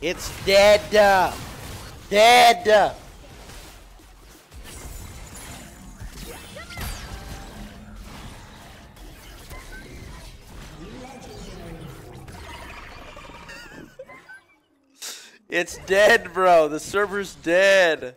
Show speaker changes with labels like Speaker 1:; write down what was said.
Speaker 1: It's dead. Uh, dead. It's dead, bro. The server's dead.